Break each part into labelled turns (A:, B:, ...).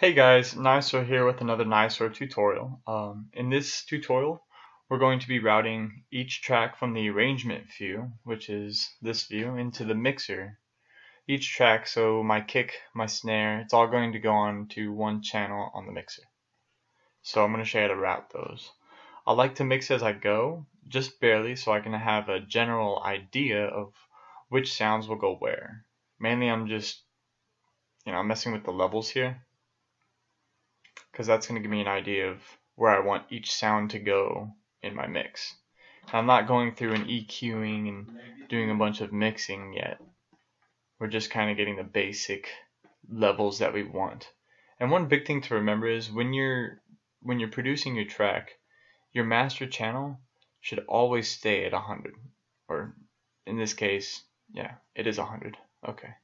A: Hey guys, Nysor here with another Nysor tutorial. Um, in this tutorial, we're going to be routing each track from the arrangement view, which is this view, into the mixer. Each track, so my kick, my snare, it's all going to go on to one channel on the mixer. So I'm going to show you how to route those. I like to mix as I go, just barely, so I can have a general idea of which sounds will go where. Mainly I'm just, you know, I'm messing with the levels here because that's going to give me an idea of where I want each sound to go in my mix. I'm not going through and EQing and doing a bunch of mixing yet. We're just kind of getting the basic levels that we want. And one big thing to remember is when you're when you're producing your track, your master channel should always stay at 100 or in this case, yeah, it is 100. Okay.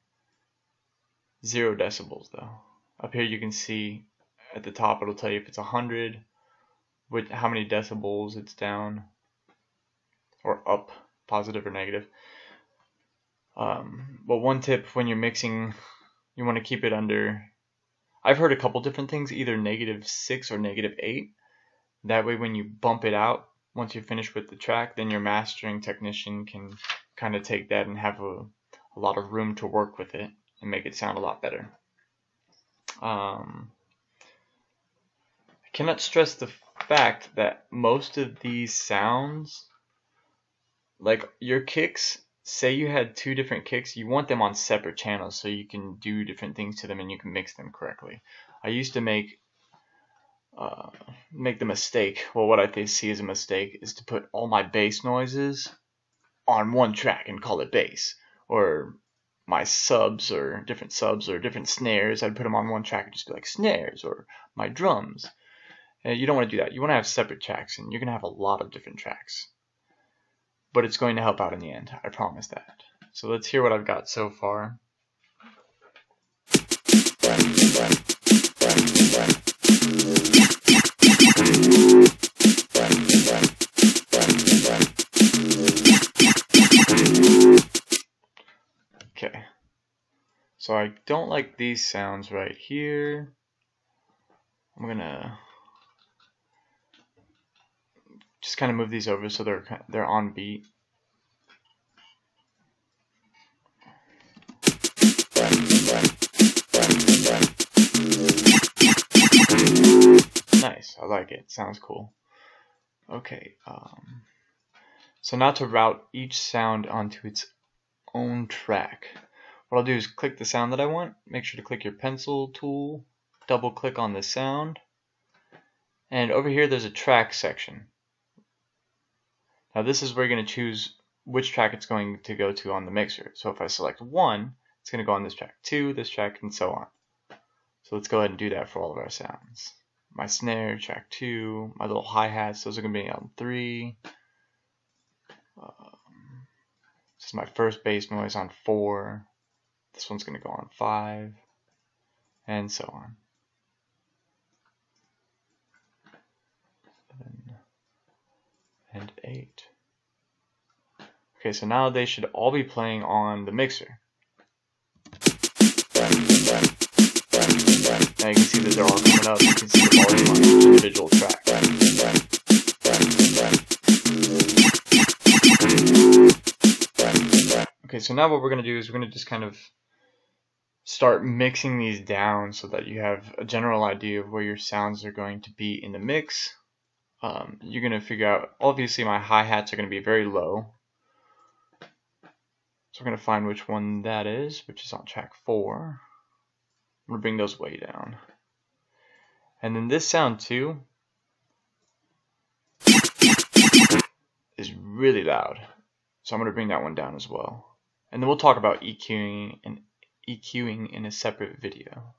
A: 0 decibels though. Up here you can see at the top it'll tell you if it's 100 with how many decibels it's down or up positive or negative. Um, but one tip when you're mixing you want to keep it under I've heard a couple different things either negative 6 or negative 8 that way when you bump it out once you're finished with the track then your mastering technician can kind of take that and have a, a lot of room to work with it and make it sound a lot better. Um, cannot stress the fact that most of these sounds, like your kicks, say you had two different kicks, you want them on separate channels so you can do different things to them and you can mix them correctly. I used to make uh, make the mistake, well what I see as a mistake is to put all my bass noises on one track and call it bass or my subs or different subs or different snares I'd put them on one track and just be like snares or my drums Eh, you don't want to do that. You want to have separate tracks, and you're going to have a lot of different tracks. But it's going to help out in the end. I promise that. So let's hear what I've got so far. Okay. So I don't like these sounds right here. I'm gonna just kind of move these over so they're they're on beat. Nice, I like it. Sounds cool. Okay, um, so now to route each sound onto its own track. What I'll do is click the sound that I want. Make sure to click your pencil tool. Double click on the sound. And over here there's a track section. Now this is where you're going to choose which track it's going to go to on the mixer. So if I select 1, it's going to go on this track, 2, this track, and so on. So let's go ahead and do that for all of our sounds. My snare, track 2, my little hi-hats, those are going to be on 3. Um, this is my first bass noise on 4. This one's going to go on 5, and so on. And 8. Okay, so now they should all be playing on the mixer. Now you can see that they're all coming up. You can see the volume on each individual track. Okay, so now what we're going to do is we're going to just kind of start mixing these down so that you have a general idea of where your sounds are going to be in the mix um, you're going to figure out, obviously my hi-hats are going to be very low. So we're going to find which one that is, which is on track 4. I'm going to bring those way down. And then this sound too is really loud. So I'm going to bring that one down as well. And then we'll talk about EQing and EQing in a separate video.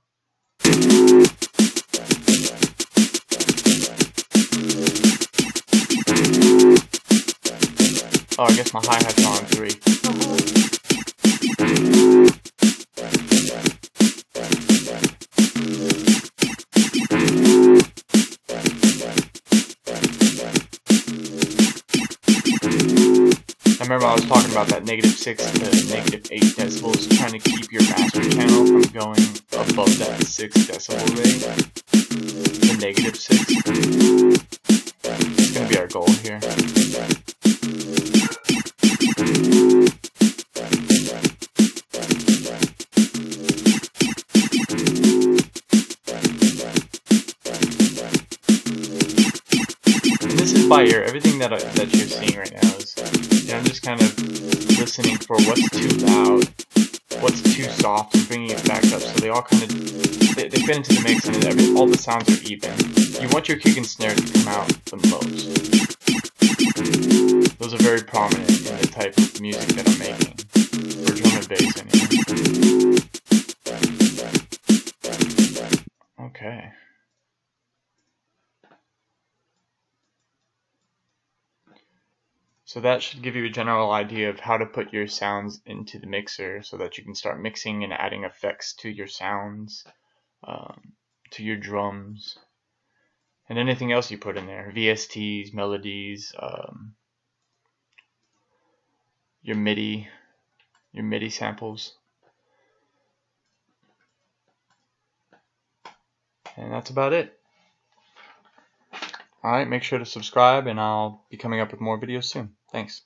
A: Oh, I guess my hi-hat's on three. I remember I was talking about that negative 6 to negative 8 decibels, trying to keep your master channel from going above that 6 decibel rate, the negative 6. It's going to be our goal here. By ear. Everything that that you're seeing right now is, I'm just kind of listening for what's too loud, what's too soft, and bringing it back up. So they all kind of they, they fit into the mix, and every, all the sounds are even. You want your kick and snare to come out the most. Those are very prominent in the type of music that I'm making for drum and bass, anyway. So that should give you a general idea of how to put your sounds into the mixer so that you can start mixing and adding effects to your sounds, um, to your drums, and anything else you put in there. VSTs, melodies, um, your MIDI, your MIDI samples. And that's about it. Alright, make sure to subscribe and I'll be coming up with more videos soon. Thanks.